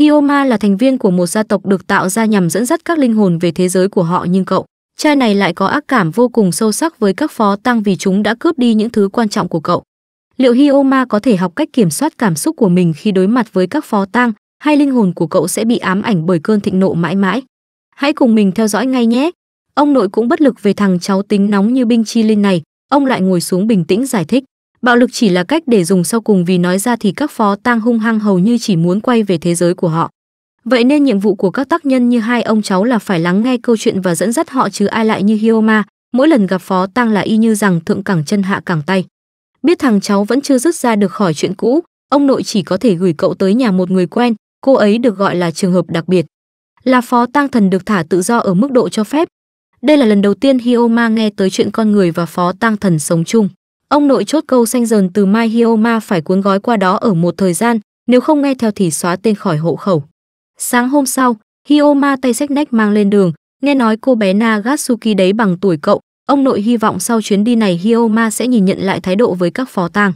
Hyoma là thành viên của một gia tộc được tạo ra nhằm dẫn dắt các linh hồn về thế giới của họ nhưng cậu, trai này lại có ác cảm vô cùng sâu sắc với các phó tăng vì chúng đã cướp đi những thứ quan trọng của cậu. Liệu Hyoma có thể học cách kiểm soát cảm xúc của mình khi đối mặt với các phó tăng hay linh hồn của cậu sẽ bị ám ảnh bởi cơn thịnh nộ mãi mãi? Hãy cùng mình theo dõi ngay nhé. Ông nội cũng bất lực về thằng cháu tính nóng như binh chi linh này, ông lại ngồi xuống bình tĩnh giải thích. Bạo lực chỉ là cách để dùng sau cùng vì nói ra thì các phó tang hung hăng hầu như chỉ muốn quay về thế giới của họ. Vậy nên nhiệm vụ của các tác nhân như hai ông cháu là phải lắng nghe câu chuyện và dẫn dắt họ chứ ai lại như Hioma mỗi lần gặp phó tang là y như rằng thượng cẳng chân hạ cẳng tay. Biết thằng cháu vẫn chưa dứt ra được khỏi chuyện cũ, ông nội chỉ có thể gửi cậu tới nhà một người quen, cô ấy được gọi là trường hợp đặc biệt. Là phó tang thần được thả tự do ở mức độ cho phép. Đây là lần đầu tiên Hioma nghe tới chuyện con người và phó tang thần sống chung. Ông nội chốt câu xanh dần từ Mai hioma phải cuốn gói qua đó ở một thời gian, nếu không nghe theo thì xóa tên khỏi hộ khẩu. Sáng hôm sau, hioma tay sách nách mang lên đường, nghe nói cô bé Nagatsuki đấy bằng tuổi cậu, ông nội hy vọng sau chuyến đi này hioma sẽ nhìn nhận lại thái độ với các phó tang.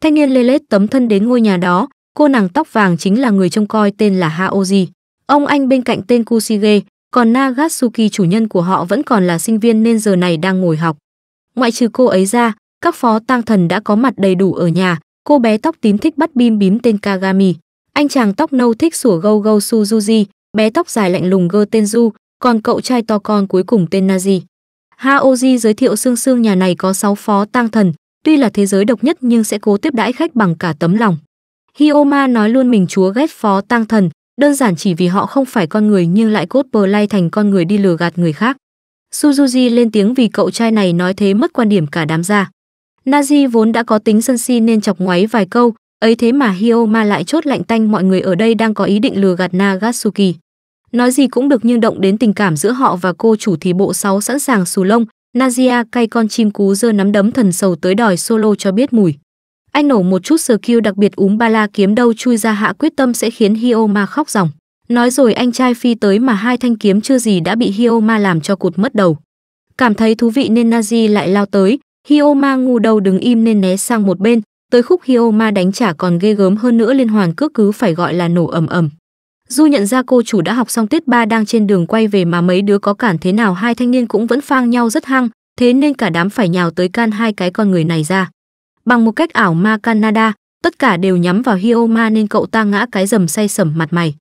Thanh niên lê lết tấm thân đến ngôi nhà đó, cô nàng tóc vàng chính là người trông coi tên là Haoji. Ông anh bên cạnh tên Kushige, còn Nagatsuki chủ nhân của họ vẫn còn là sinh viên nên giờ này đang ngồi học. Ngoại trừ cô ấy ra, các phó tang thần đã có mặt đầy đủ ở nhà, cô bé tóc tím thích bắt bim bím tên Kagami, anh chàng tóc nâu thích sủa gâu gâu Suzuji, bé tóc dài lạnh lùng gơ tên Du, còn cậu trai to con cuối cùng tên Nazi. Haoji giới thiệu xương xương nhà này có 6 phó tang thần, tuy là thế giới độc nhất nhưng sẽ cố tiếp đãi khách bằng cả tấm lòng. Hioma nói luôn mình chúa ghét phó tang thần, đơn giản chỉ vì họ không phải con người nhưng lại cốt bờ lay thành con người đi lừa gạt người khác. Suzuji lên tiếng vì cậu trai này nói thế mất quan điểm cả đám ra Nazi vốn đã có tính sân si nên chọc ngoáy vài câu, ấy thế mà Hioma lại chốt lạnh tanh mọi người ở đây đang có ý định lừa gạt Nagatsuki. Nói gì cũng được nhưng động đến tình cảm giữa họ và cô chủ thì bộ sáu sẵn sàng xù lông, Nazia cay con chim cú dơ nắm đấm thần sầu tới đòi solo cho biết mùi. Anh nổ một chút skill đặc biệt úm ba la kiếm đâu chui ra hạ quyết tâm sẽ khiến Hioma khóc ròng. Nói rồi anh trai phi tới mà hai thanh kiếm chưa gì đã bị Hioma làm cho cụt mất đầu. Cảm thấy thú vị nên Nazi lại lao tới, Hioma ngu đầu đứng im nên né sang một bên, tới khúc Hioma đánh trả còn ghê gớm hơn nữa liên hoàn cước cứ phải gọi là nổ ầm ầm. Du nhận ra cô chủ đã học xong tiết ba đang trên đường quay về mà mấy đứa có cản thế nào hai thanh niên cũng vẫn phang nhau rất hăng, thế nên cả đám phải nhào tới can hai cái con người này ra. Bằng một cách ảo ma Canada, tất cả đều nhắm vào Hioma nên cậu ta ngã cái rầm say sẩm mặt mày.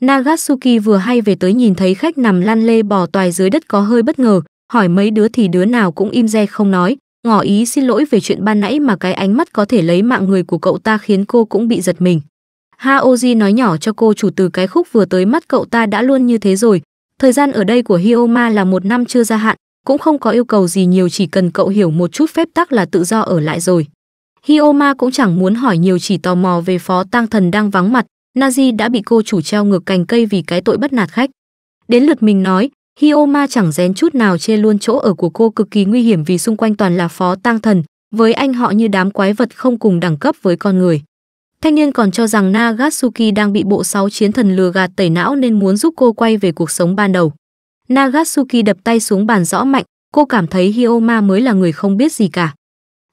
Nagatsuki vừa hay về tới nhìn thấy khách nằm lăn lê bò toài dưới đất có hơi bất ngờ, hỏi mấy đứa thì đứa nào cũng im re không nói, ngỏ ý xin lỗi về chuyện ban nãy mà cái ánh mắt có thể lấy mạng người của cậu ta khiến cô cũng bị giật mình. Ha Oji nói nhỏ cho cô chủ từ cái khúc vừa tới mắt cậu ta đã luôn như thế rồi. Thời gian ở đây của Hyoma là một năm chưa gia hạn, cũng không có yêu cầu gì nhiều chỉ cần cậu hiểu một chút phép tắc là tự do ở lại rồi. Hyoma cũng chẳng muốn hỏi nhiều chỉ tò mò về phó tang thần đang vắng mặt, Nazi đã bị cô chủ treo ngược cành cây vì cái tội bắt nạt khách. Đến lượt mình nói, Hioma chẳng rén chút nào chê luôn chỗ ở của cô cực kỳ nguy hiểm vì xung quanh toàn là phó tang thần, với anh họ như đám quái vật không cùng đẳng cấp với con người. Thanh niên còn cho rằng Nagatsuki đang bị bộ sáu chiến thần lừa gạt tẩy não nên muốn giúp cô quay về cuộc sống ban đầu. Nagatsuki đập tay xuống bàn rõ mạnh, cô cảm thấy Hioma mới là người không biết gì cả.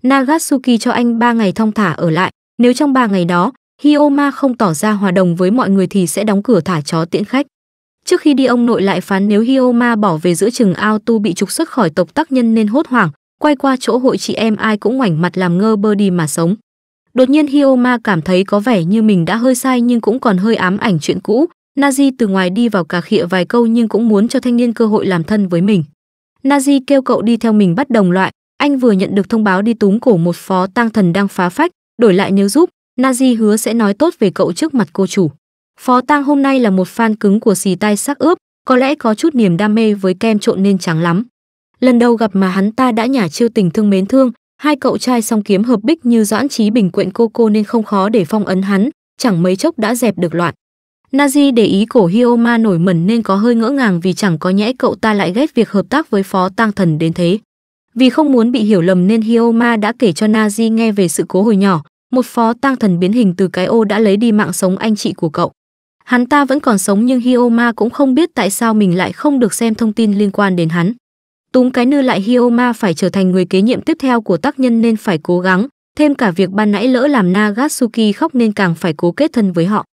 Nagatsuki cho anh 3 ngày thong thả ở lại, nếu trong 3 ngày đó, Hioma không tỏ ra hòa đồng với mọi người thì sẽ đóng cửa thả chó tiễn khách. Trước khi đi ông nội lại phán nếu Hioma bỏ về giữa chừng ao tu bị trục xuất khỏi tộc tác nhân nên hốt hoảng, quay qua chỗ hội chị em ai cũng ngoảnh mặt làm ngơ bơ đi mà sống. Đột nhiên Hioma cảm thấy có vẻ như mình đã hơi sai nhưng cũng còn hơi ám ảnh chuyện cũ. Nazi từ ngoài đi vào cà khịa vài câu nhưng cũng muốn cho thanh niên cơ hội làm thân với mình. Nazi kêu cậu đi theo mình bắt đồng loại, anh vừa nhận được thông báo đi túm cổ một phó tang thần đang phá phách, đổi lại nếu giúp, Nazi hứa sẽ nói tốt về cậu trước mặt cô chủ. Phó tang hôm nay là một fan cứng của xì tai sắc ướp, có lẽ có chút niềm đam mê với kem trộn nên trắng lắm. Lần đầu gặp mà hắn ta đã nhả chiêu tình thương mến thương, hai cậu trai song kiếm hợp bích như doãn trí bình quyện cô cô nên không khó để phong ấn hắn, chẳng mấy chốc đã dẹp được loạn. Nazi để ý cổ Hioma nổi mẩn nên có hơi ngỡ ngàng vì chẳng có nhẽ cậu ta lại ghét việc hợp tác với phó tang thần đến thế. Vì không muốn bị hiểu lầm nên Hioma đã kể cho Nazi nghe về sự cố hồi nhỏ, một phó tang thần biến hình từ cái ô đã lấy đi mạng sống anh chị của cậu. Hắn ta vẫn còn sống nhưng Hioma cũng không biết tại sao mình lại không được xem thông tin liên quan đến hắn. Túm cái nư lại Hioma phải trở thành người kế nhiệm tiếp theo của tác nhân nên phải cố gắng, thêm cả việc ban nãy lỡ làm Nagatsuki khóc nên càng phải cố kết thân với họ.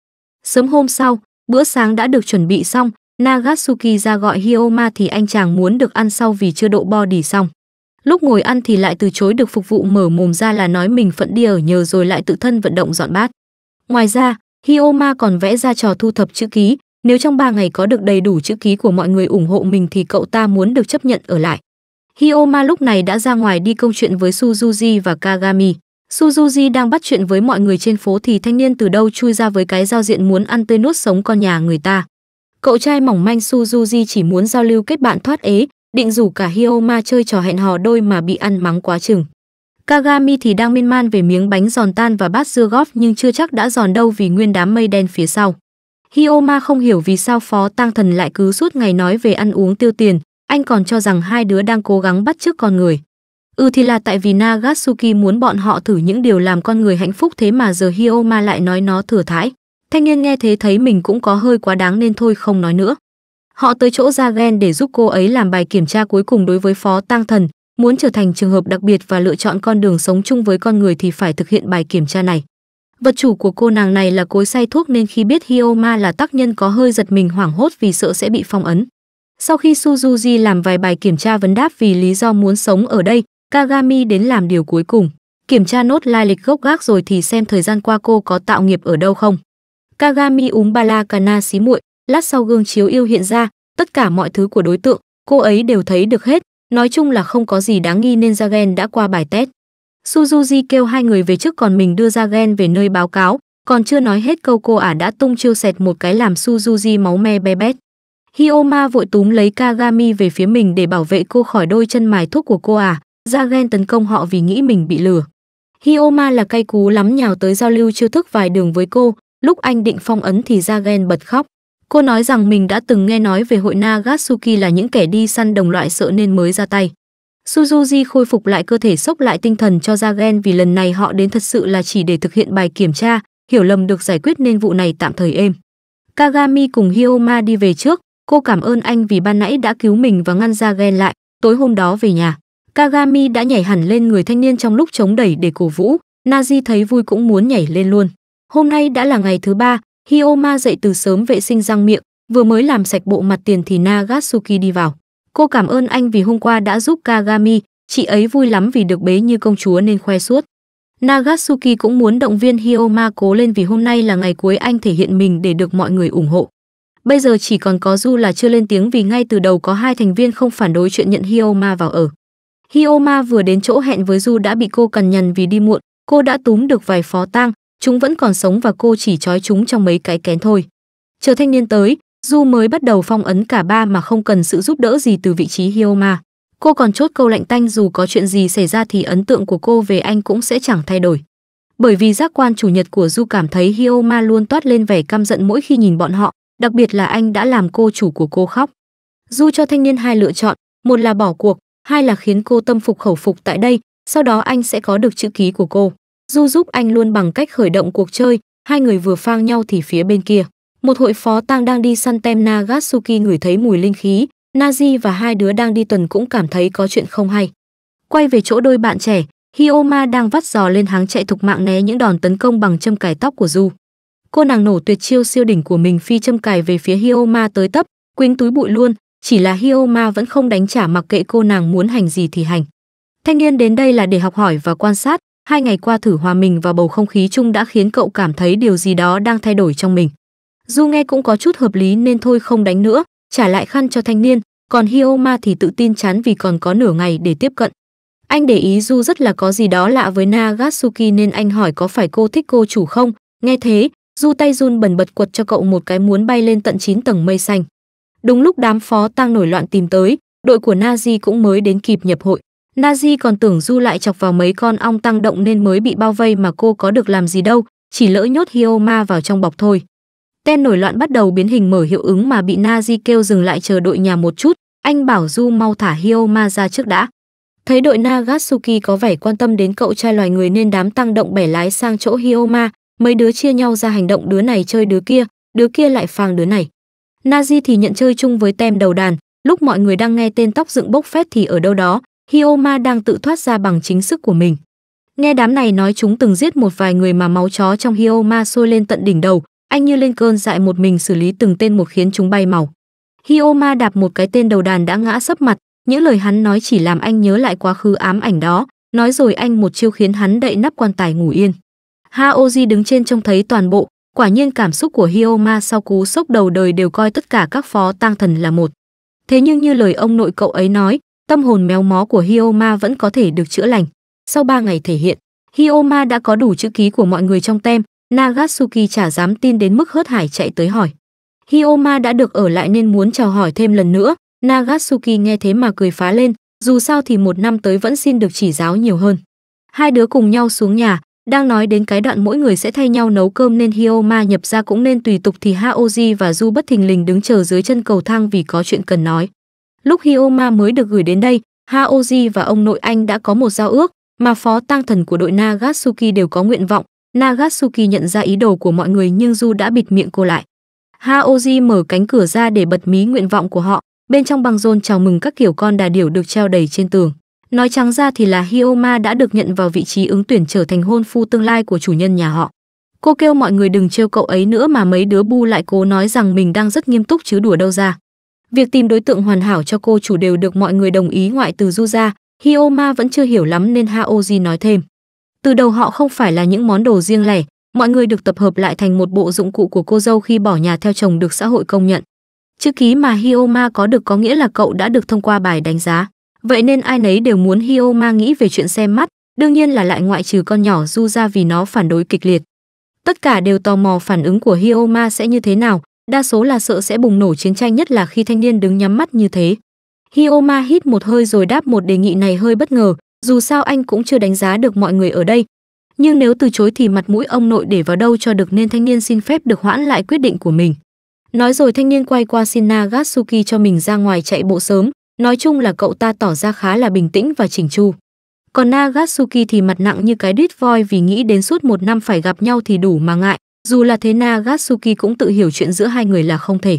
Sớm hôm sau, Bữa sáng đã được chuẩn bị xong, Nagatsuki ra gọi Hioma thì anh chàng muốn được ăn sau vì chưa độ body xong. Lúc ngồi ăn thì lại từ chối được phục vụ mở mồm ra là nói mình phận đi ở nhờ rồi lại tự thân vận động dọn bát. Ngoài ra, Hioma còn vẽ ra trò thu thập chữ ký, nếu trong 3 ngày có được đầy đủ chữ ký của mọi người ủng hộ mình thì cậu ta muốn được chấp nhận ở lại. Hioma lúc này đã ra ngoài đi công chuyện với Suzuji và Kagami. Suzuji đang bắt chuyện với mọi người trên phố thì thanh niên từ đâu chui ra với cái giao diện muốn ăn tươi nuốt sống con nhà người ta. Cậu trai mỏng manh Suzuji chỉ muốn giao lưu kết bạn thoát ế, định rủ cả Hioma chơi trò hẹn hò đôi mà bị ăn mắng quá chừng. Kagami thì đang miên man về miếng bánh giòn tan và bát dưa góp nhưng chưa chắc đã giòn đâu vì nguyên đám mây đen phía sau. Hioma không hiểu vì sao phó tang thần lại cứ suốt ngày nói về ăn uống tiêu tiền, anh còn cho rằng hai đứa đang cố gắng bắt chước con người. Ừ thì là tại vì Nagatsuki muốn bọn họ thử những điều làm con người hạnh phúc thế mà giờ Hioma lại nói nó thừa thãi. Thanh niên nghe thế thấy mình cũng có hơi quá đáng nên thôi không nói nữa. Họ tới chỗ ra ghen để giúp cô ấy làm bài kiểm tra cuối cùng đối với phó tang thần, muốn trở thành trường hợp đặc biệt và lựa chọn con đường sống chung với con người thì phải thực hiện bài kiểm tra này. Vật chủ của cô nàng này là cối say thuốc nên khi biết Hyoma là tác nhân có hơi giật mình hoảng hốt vì sợ sẽ bị phong ấn. Sau khi Suzuji làm vài bài kiểm tra vấn đáp vì lý do muốn sống ở đây, Kagami đến làm điều cuối cùng. Kiểm tra nốt lai lịch gốc gác rồi thì xem thời gian qua cô có tạo nghiệp ở đâu không. Kagami úm bala kana xí muội, lát sau gương chiếu yêu hiện ra, tất cả mọi thứ của đối tượng, cô ấy đều thấy được hết, nói chung là không có gì đáng nghi nên Jagen đã qua bài test. Suzuji kêu hai người về trước còn mình đưa Jagen về nơi báo cáo, còn chưa nói hết câu cô ả đã tung chiêu sẹt một cái làm Suzuji máu me be bét. Hioma vội túm lấy Kagami về phía mình để bảo vệ cô khỏi đôi chân mài thuốc của cô ả, Jagen tấn công họ vì nghĩ mình bị lừa. Hioma là cay cú lắm nhào tới giao lưu chiêu thức vài đường với cô, lúc anh định phong ấn thì Jagen bật khóc. Cô nói rằng mình đã từng nghe nói về hội Nagatsuki là những kẻ đi săn đồng loại sợ nên mới ra tay. Suzuji khôi phục lại cơ thể sốc lại tinh thần cho Jagen vì lần này họ đến thật sự là chỉ để thực hiện bài kiểm tra, hiểu lầm được giải quyết nên vụ này tạm thời êm. Kagami cùng Hyoma đi về trước, cô cảm ơn anh vì ban nãy đã cứu mình và ngăn Jagen lại, tối hôm đó về nhà. Kagami đã nhảy hẳn lên người thanh niên trong lúc chống đẩy để cổ vũ, Naji thấy vui cũng muốn nhảy lên luôn. Hôm nay đã là ngày thứ ba, Hyoma dậy từ sớm vệ sinh răng miệng, vừa mới làm sạch bộ mặt tiền thì Nagatsuki đi vào. Cô cảm ơn anh vì hôm qua đã giúp Kagami, chị ấy vui lắm vì được bế như công chúa nên khoe suốt. Nagatsuki cũng muốn động viên Hioma cố lên vì hôm nay là ngày cuối anh thể hiện mình để được mọi người ủng hộ. Bây giờ chỉ còn có Du là chưa lên tiếng vì ngay từ đầu có hai thành viên không phản đối chuyện nhận Hioma vào ở. Hioma vừa đến chỗ hẹn với Du đã bị cô cằn nhằn vì đi muộn, cô đã túm được vài phó tang, chúng vẫn còn sống và cô chỉ trói chúng trong mấy cái kén thôi. Chờ thanh niên tới, Du mới bắt đầu phong ấn cả ba mà không cần sự giúp đỡ gì từ vị trí hioma. Cô còn chốt câu lạnh tanh dù có chuyện gì xảy ra thì ấn tượng của cô về anh cũng sẽ chẳng thay đổi. Bởi vì giác quan chủ nhật của Du cảm thấy hioma luôn toát lên vẻ căm giận mỗi khi nhìn bọn họ, đặc biệt là anh đã làm cô chủ của cô khóc. Du cho thanh niên hai lựa chọn, một là bỏ cuộc, hai là khiến cô tâm phục khẩu phục tại đây, sau đó anh sẽ có được chữ ký của cô. Du giúp anh luôn bằng cách khởi động cuộc chơi, hai người vừa phang nhau thì phía bên kia. Một hội phó tang đang đi săn tem Nagatsuki ngửi thấy mùi linh khí, Naji và hai đứa đang đi tuần cũng cảm thấy có chuyện không hay. Quay về chỗ đôi bạn trẻ, Hioma đang vắt giò lên háng chạy thục mạng né những đòn tấn công bằng châm cài tóc của Du. Cô nàng nổ tuyệt chiêu siêu đỉnh của mình phi châm cài về phía Hioma tới tấp, quính túi bụi luôn, chỉ là Hioma vẫn không đánh trả mặc kệ cô nàng muốn hành gì thì hành. Thanh niên đến đây là để học hỏi và quan sát, hai ngày qua thử hòa mình vào bầu không khí chung đã khiến cậu cảm thấy điều gì đó đang thay đổi trong mình. Du nghe cũng có chút hợp lý nên thôi không đánh nữa, trả lại khăn cho thanh niên, còn Hioma thì tự tin chán vì còn có nửa ngày để tiếp cận. Anh để ý Du rất là có gì đó lạ với Nagatsuki nên anh hỏi có phải cô thích cô chủ không, nghe thế, Du tay run bần bật quật cho cậu một cái muốn bay lên tận 9 tầng mây xanh. Đúng lúc đám phó tang nổi loạn tìm tới, đội của Nazi cũng mới đến kịp nhập hội. Nazi còn tưởng Du lại chọc vào mấy con ong tăng động nên mới bị bao vây mà cô có được làm gì đâu, chỉ lỡ nhốt Hioma vào trong bọc thôi. Ten nổi loạn bắt đầu biến hình mở hiệu ứng mà bị Nazi kêu dừng lại chờ đội nhà một chút, anh bảo Du mau thả Hioma ra trước đã. Thấy đội Nagatsuki có vẻ quan tâm đến cậu trai loài người nên đám tăng động bẻ lái sang chỗ Hioma. mấy đứa chia nhau ra hành động đứa này chơi đứa kia, đứa kia lại phang đứa này. Nazi thì nhận chơi chung với tem đầu đàn, lúc mọi người đang nghe tên tóc dựng bốc phét thì ở đâu đó, Hioma đang tự thoát ra bằng chính sức của mình. Nghe đám này nói chúng từng giết một vài người mà máu chó trong Hioma sôi lên tận đỉnh đầu, anh như lên cơn dại một mình xử lý từng tên một khiến chúng bay màu. Hioma đạp một cái tên đầu đàn đã ngã sấp mặt, những lời hắn nói chỉ làm anh nhớ lại quá khứ ám ảnh đó, nói rồi anh một chiêu khiến hắn đậy nắp quan tài ngủ yên. Haoji đứng trên trông thấy toàn bộ, quả nhiên cảm xúc của Hioma sau cú sốc đầu đời đều coi tất cả các phó tang thần là một. Thế nhưng như lời ông nội cậu ấy nói, tâm hồn méo mó của Hioma vẫn có thể được chữa lành. Sau 3 ngày thể hiện, Hioma đã có đủ chữ ký của mọi người trong tem, Nagatsuki chả dám tin đến mức hớt hải chạy tới hỏi. Hioma đã được ở lại nên muốn chào hỏi thêm lần nữa, Nagatsuki nghe thế mà cười phá lên, dù sao thì một năm tới vẫn xin được chỉ giáo nhiều hơn. Hai đứa cùng nhau xuống nhà, đang nói đến cái đoạn mỗi người sẽ thay nhau nấu cơm nên Hioma nhập ra cũng nên tùy tục thì Haoji và Du bất thình lình đứng chờ dưới chân cầu thang vì có chuyện cần nói. Lúc Hioma mới được gửi đến đây, Haoji và ông nội anh đã có một giao ước, mà phó tang thần của đội Nagatsuki đều có nguyện vọng. Nagatsuki nhận ra ý đồ của mọi người nhưng Du đã bịt miệng cô lại. Haoji mở cánh cửa ra để bật mí nguyện vọng của họ, bên trong băng rôn chào mừng các kiểu con đà điểu được treo đầy trên tường. Nói trắng ra thì là Hioma đã được nhận vào vị trí ứng tuyển trở thành hôn phu tương lai của chủ nhân nhà họ. Cô kêu mọi người đừng trêu cậu ấy nữa mà mấy đứa bu lại cố nói rằng mình đang rất nghiêm túc chứ đùa đâu ra. Việc tìm đối tượng hoàn hảo cho cô chủ đều được mọi người đồng ý ngoại từ Du ra, Hioma vẫn chưa hiểu lắm nên Haoji nói thêm. Từ đầu họ không phải là những món đồ riêng lẻ, mọi người được tập hợp lại thành một bộ dụng cụ của cô dâu khi bỏ nhà theo chồng được xã hội công nhận. Chữ ký mà Hioma có được có nghĩa là cậu đã được thông qua bài đánh giá. Vậy nên ai nấy đều muốn Hioma nghĩ về chuyện xem mắt, đương nhiên là lại ngoại trừ con nhỏ Du ra vì nó phản đối kịch liệt. Tất cả đều tò mò phản ứng của Hioma sẽ như thế nào, đa số là sợ sẽ bùng nổ chiến tranh nhất là khi thanh niên đứng nhắm mắt như thế. Hioma hít một hơi rồi đáp một đề nghị này hơi bất ngờ, dù sao anh cũng chưa đánh giá được mọi người ở đây. Nhưng nếu từ chối thì mặt mũi ông nội để vào đâu cho được nên thanh niên xin phép được hoãn lại quyết định của mình. Nói rồi thanh niên quay qua xin Nagatsuki cho mình ra ngoài chạy bộ sớm, nói chung là cậu ta tỏ ra khá là bình tĩnh và chỉnh chu. Còn Nagatsuki thì mặt nặng như cái đít voi vì nghĩ đến suốt một năm phải gặp nhau thì đủ mà ngại, dù là thế Nagatsuki cũng tự hiểu chuyện giữa hai người là không thể.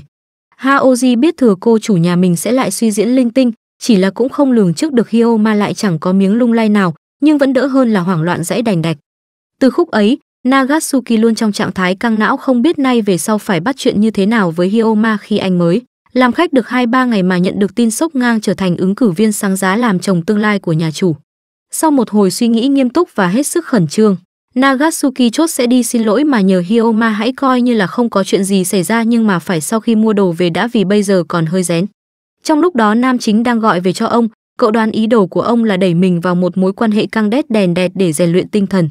Haoji biết thừa cô chủ nhà mình sẽ lại suy diễn linh tinh, chỉ là cũng không lường trước được Hioma lại chẳng có miếng lung lay nào, nhưng vẫn đỡ hơn là hoảng loạn dãy đành đạch. Từ khúc ấy, Nagatsuki luôn trong trạng thái căng não không biết nay về sau phải bắt chuyện như thế nào với Hioma khi anh mới. Làm khách được 2-3 ngày mà nhận được tin sốc ngang trở thành ứng cử viên sáng giá làm chồng tương lai của nhà chủ. Sau một hồi suy nghĩ nghiêm túc và hết sức khẩn trương, Nagatsuki chốt sẽ đi xin lỗi mà nhờ Hioma hãy coi như là không có chuyện gì xảy ra nhưng mà phải sau khi mua đồ về đã vì bây giờ còn hơi rén. Trong lúc đó nam chính đang gọi về cho ông, cậu đoán ý đồ của ông là đẩy mình vào một mối quan hệ căng đét đèn đẹt để rèn luyện tinh thần.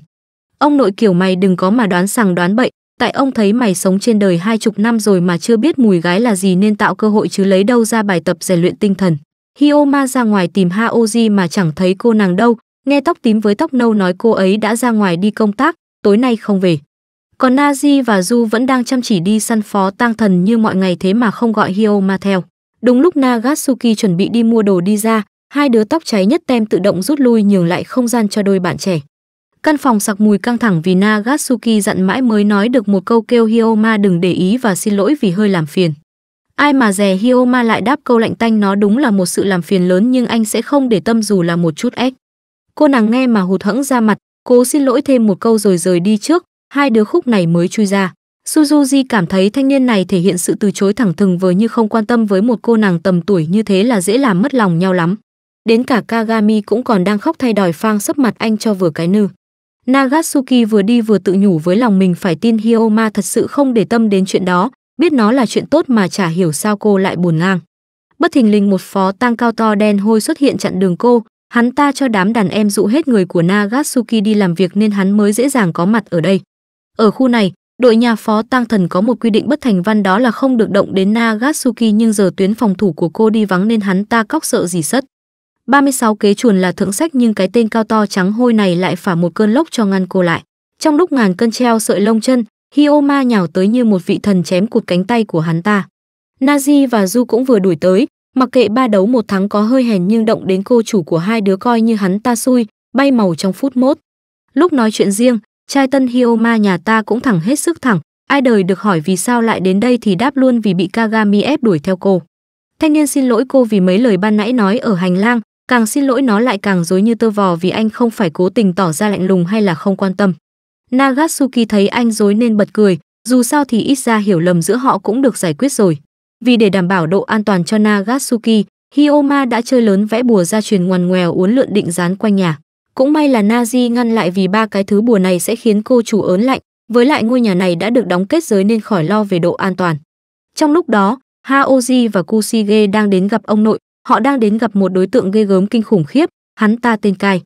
Ông nội kiểu mày đừng có mà đoán sằng đoán bậy, tại ông thấy mày sống trên đời hai chục năm rồi mà chưa biết mùi gái là gì nên tạo cơ hội chứ lấy đâu ra bài tập rèn luyện tinh thần. Hioma ra ngoài tìm Haoji mà chẳng thấy cô nàng đâu, nghe tóc tím với tóc nâu nói cô ấy đã ra ngoài đi công tác, tối nay không về. Còn Nazi và Du vẫn đang chăm chỉ đi săn phó tang thần như mọi ngày thế mà không gọi Hyoma theo. Đúng lúc Nagatsuki chuẩn bị đi mua đồ đi ra, hai đứa tóc cháy nhất tem tự động rút lui nhường lại không gian cho đôi bạn trẻ. Căn phòng sặc mùi căng thẳng vì Nagatsuki dặn mãi mới nói được một câu kêu Hioma đừng để ý và xin lỗi vì hơi làm phiền. Ai mà dè Hioma lại đáp câu lạnh tanh nó đúng là một sự làm phiền lớn nhưng anh sẽ không để tâm dù là một chút ếch. Cô nàng nghe mà hụt hẫng ra mặt, cố xin lỗi thêm một câu rồi rời đi trước, hai đứa khúc này mới chui ra. Suzuji cảm thấy thanh niên này thể hiện sự từ chối thẳng thừng với như không quan tâm với một cô nàng tầm tuổi như thế là dễ làm mất lòng nhau lắm. Đến cả Kagami cũng còn đang khóc thay đòi phang sấp mặt anh cho vừa cái nư. Nagatsuki vừa đi vừa tự nhủ với lòng mình phải tin Hioma thật sự không để tâm đến chuyện đó, biết nó là chuyện tốt mà chả hiểu sao cô lại buồn ngang. Bất thình lình một phó tang cao to đen hôi xuất hiện chặn đường cô, hắn ta cho đám đàn em dụ hết người của Nagatsuki đi làm việc nên hắn mới dễ dàng có mặt ở đây. Ở khu này, đội nhà phó tang thần có một quy định bất thành văn đó là không được động đến Nagatsuki nhưng giờ tuyến phòng thủ của cô đi vắng nên hắn ta cóc sợ gì sất. 36 kế chuồn là thượng sách nhưng cái tên cao to trắng hôi này lại phả một cơn lốc cho ngăn cô lại. Trong lúc ngàn cân treo sợi lông chân, Hioma nhào tới như một vị thần chém cụt cánh tay của hắn ta. Nazi và Du cũng vừa đuổi tới, mặc kệ ba đấu một thắng có hơi hèn nhưng động đến cô chủ của hai đứa coi như hắn ta xui, bay màu trong phút mốt. Lúc nói chuyện riêng, trai tân Hioma nhà ta cũng thẳng hết sức thẳng, ai đời được hỏi vì sao lại đến đây thì đáp luôn vì bị Kagami ép đuổi theo cô. Thanh niên xin lỗi cô vì mấy lời ban nãy nói ở hành lang, càng xin lỗi nó lại càng dối như tơ vò vì anh không phải cố tình tỏ ra lạnh lùng hay là không quan tâm. Nagatsuki thấy anh dối nên bật cười, dù sao thì ít ra hiểu lầm giữa họ cũng được giải quyết rồi. Vì để đảm bảo độ an toàn cho Nagatsuki, Hioma đã chơi lớn vẽ bùa ra truyền ngoằn ngoèo uốn lượn định dán quanh nhà. Cũng may là Nazi ngăn lại vì ba cái thứ bùa này sẽ khiến cô chủ ớn lạnh, với lại ngôi nhà này đã được đóng kết giới nên khỏi lo về độ an toàn. Trong lúc đó, Haoji và Kusige đang đến gặp ông nội, họ đang đến gặp một đối tượng ghê gớm kinh khủng khiếp, hắn ta tên Kai.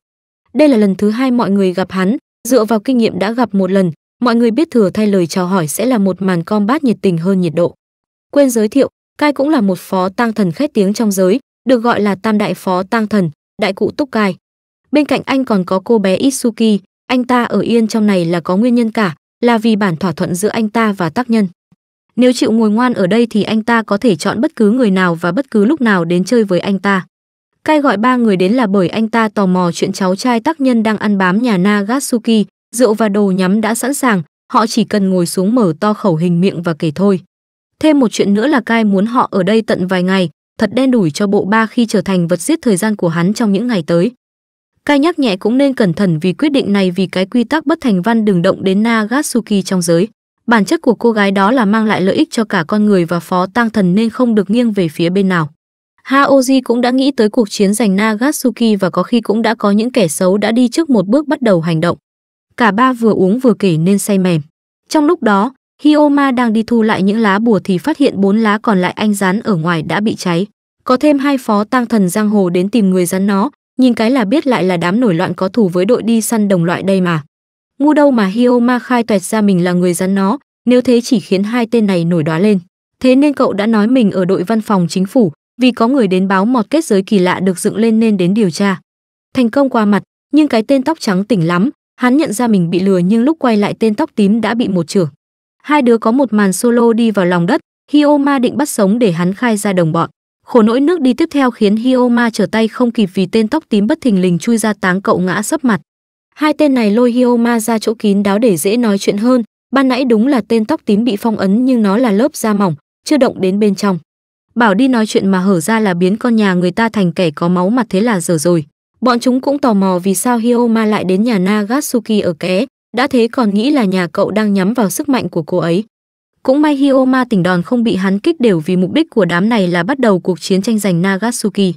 Đây là lần thứ hai mọi người gặp hắn, dựa vào kinh nghiệm đã gặp một lần, mọi người biết thừa thay lời chào hỏi sẽ là một màn combat nhiệt tình hơn nhiệt độ. Quên giới thiệu, cai cũng là một phó tăng thần khét tiếng trong giới, được gọi là tam đại phó tăng thần, đại cụ Túc Cai. Bên cạnh anh còn có cô bé Itsuki, anh ta ở yên trong này là có nguyên nhân cả, là vì bản thỏa thuận giữa anh ta và tác nhân. Nếu chịu ngồi ngoan ở đây thì anh ta có thể chọn bất cứ người nào và bất cứ lúc nào đến chơi với anh ta. Cai gọi ba người đến là bởi anh ta tò mò chuyện cháu trai tác nhân đang ăn bám nhà Nagatsuki, rượu và đồ nhắm đã sẵn sàng, họ chỉ cần ngồi xuống mở to khẩu hình miệng và kể thôi. Thêm một chuyện nữa là Kai muốn họ ở đây tận vài ngày, thật đen đủi cho bộ ba khi trở thành vật giết thời gian của hắn trong những ngày tới. Kai nhắc nhẹ cũng nên cẩn thận vì quyết định này vì cái quy tắc bất thành văn đừng động đến Nagatsuki trong giới. Bản chất của cô gái đó là mang lại lợi ích cho cả con người và phó tăng thần nên không được nghiêng về phía bên nào. Haoji cũng đã nghĩ tới cuộc chiến giành Nagatsuki và có khi cũng đã có những kẻ xấu đã đi trước một bước bắt đầu hành động. Cả ba vừa uống vừa kể nên say mềm. Trong lúc đó, Hioma đang đi thu lại những lá bùa thì phát hiện bốn lá còn lại anh rán ở ngoài đã bị cháy. Có thêm hai phó tăng thần giang hồ đến tìm người rắn nó, nhìn cái là biết lại là đám nổi loạn có thù với đội đi săn đồng loại đây mà. Ngu đâu mà Hioma khai toẹt ra mình là người rắn nó, nếu thế chỉ khiến hai tên này nổi đoá lên. Thế nên cậu đã nói mình ở đội văn phòng chính phủ, vì có người đến báo mọt kết giới kỳ lạ được dựng lên nên đến điều tra. Thành công qua mặt, nhưng cái tên tóc trắng tỉnh lắm, hắn nhận ra mình bị lừa nhưng lúc quay lại tên tóc tím đã bị một trưởng. Hai đứa có một màn solo đi vào lòng đất, Hioma định bắt sống để hắn khai ra đồng bọn. Khổ nỗi nước đi tiếp theo khiến Hioma trở tay không kịp vì tên tóc tím bất thình lình chui ra táng cậu ngã sấp mặt. Hai tên này lôi Hioma ra chỗ kín đáo để dễ nói chuyện hơn, ban nãy đúng là tên tóc tím bị phong ấn nhưng nó là lớp da mỏng, chưa động đến bên trong. Bảo đi nói chuyện mà hở ra là biến con nhà người ta thành kẻ có máu mặt thế là dở rồi. Bọn chúng cũng tò mò vì sao Hioma lại đến nhà Nagatsuki ở ké, đã thế còn nghĩ là nhà cậu đang nhắm vào sức mạnh của cô ấy. Cũng may Hioma tỉnh đòn không bị hắn kích đều vì mục đích của đám này là bắt đầu cuộc chiến tranh giành Nagatsuki.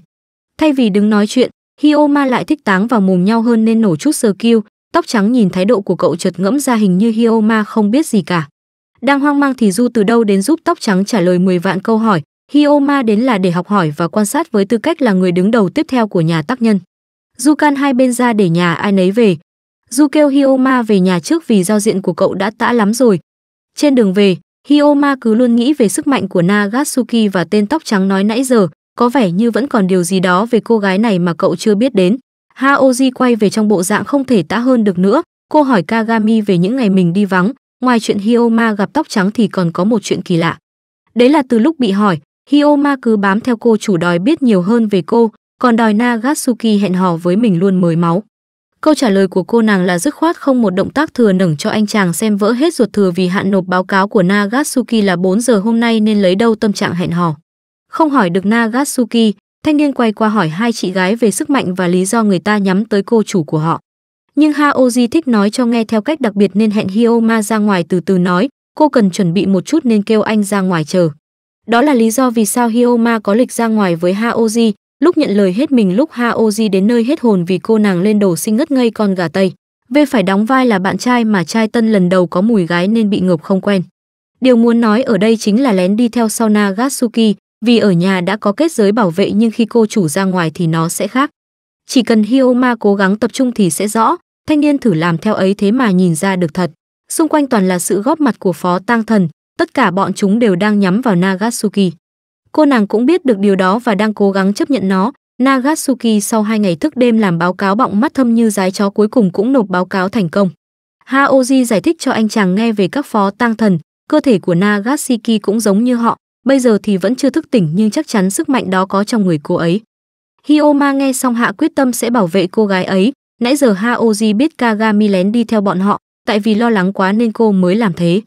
Thay vì đứng nói chuyện, Hioma lại thích táng vào mồm nhau hơn nên nổ chút skill, tóc trắng nhìn thái độ của cậu chợt ngẫm ra hình như Hioma không biết gì cả. Đang hoang mang thì Du từ đâu đến giúp tóc trắng trả lời 10 vạn câu hỏi, Hioma đến là để học hỏi và quan sát với tư cách là người đứng đầu tiếp theo của nhà tác nhân. Du can hai bên ra để nhà ai nấy về. Du kêu Hioma về nhà trước vì giao diện của cậu đã tã lắm rồi. Trên đường về, Hioma cứ luôn nghĩ về sức mạnh của Nagatsuki và tên tóc trắng nói nãy giờ, có vẻ như vẫn còn điều gì đó về cô gái này mà cậu chưa biết đến. Haoji quay về trong bộ dạng không thể tã hơn được nữa, cô hỏi Kagami về những ngày mình đi vắng, ngoài chuyện Hioma gặp tóc trắng thì còn có một chuyện kỳ lạ. Đấy là từ lúc bị hỏi, Hioma cứ bám theo cô chủ đòi biết nhiều hơn về cô, còn đòi Nagatsuki hẹn hò với mình luôn mới máu. Câu trả lời của cô nàng là dứt khoát không một động tác thừa nửng cho anh chàng xem vỡ hết ruột thừa vì hạn nộp báo cáo của Nagatsuki là 4 giờ hôm nay nên lấy đâu tâm trạng hẹn hò. Không hỏi được Nagatsuki, thanh niên quay qua hỏi hai chị gái về sức mạnh và lý do người ta nhắm tới cô chủ của họ. Nhưng Haoji thích nói cho nghe theo cách đặc biệt nên hẹn Hyoma ra ngoài từ từ nói, cô cần chuẩn bị một chút nên kêu anh ra ngoài chờ. Đó là lý do vì sao Hyoma có lịch ra ngoài với Haoji, lúc nhận lời hết mình lúc ha oji đến nơi hết hồn vì cô nàng lên đồ sinh ngất ngây con gà tây. V phải đóng vai là bạn trai mà trai tân lần đầu có mùi gái nên bị ngợp không quen. Điều muốn nói ở đây chính là lén đi theo sau Nagatsuki, vì ở nhà đã có kết giới bảo vệ nhưng khi cô chủ ra ngoài thì nó sẽ khác. Chỉ cần hioma cố gắng tập trung thì sẽ rõ, thanh niên thử làm theo ấy thế mà nhìn ra được thật. Xung quanh toàn là sự góp mặt của phó tang thần, tất cả bọn chúng đều đang nhắm vào Nagatsuki. Cô nàng cũng biết được điều đó và đang cố gắng chấp nhận nó. Nagatsuki sau hai ngày thức đêm làm báo cáo bọng mắt thâm như rái chó cuối cùng cũng nộp báo cáo thành công. Haoji giải thích cho anh chàng nghe về các phó tang thần, cơ thể của Nagasaki cũng giống như họ, bây giờ thì vẫn chưa thức tỉnh nhưng chắc chắn sức mạnh đó có trong người cô ấy. Hioma nghe xong hạ quyết tâm sẽ bảo vệ cô gái ấy, nãy giờ Haoji biết Kagami lén đi theo bọn họ, tại vì lo lắng quá nên cô mới làm thế.